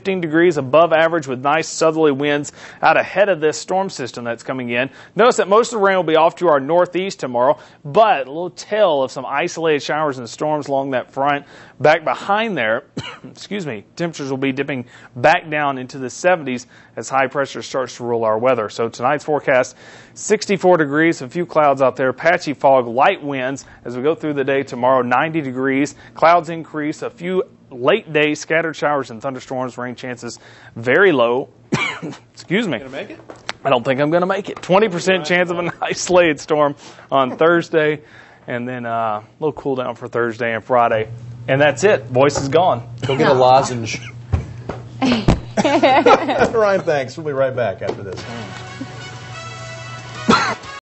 15 degrees above average with nice southerly winds out ahead of this storm system that's coming in. Notice that most of the rain will be off to our northeast tomorrow, but a little tail of some isolated showers and storms along that front. Back behind there, excuse me, temperatures will be dipping back down into the 70s as high pressure starts to rule our weather. So tonight's forecast 64 degrees, a few clouds out there, patchy fog, light winds as we go through the day tomorrow, 90 degrees, clouds increase, a few late day scattered showers and thunderstorms, rain chances very low. Excuse me. Gonna make it? I don't think I'm going to make it. 20% chance of a nice isolated storm on Thursday, and then uh, a little cool down for Thursday and Friday. And that's it. Voice is gone. Go get a lozenge. Ryan, thanks. We'll be right back after this.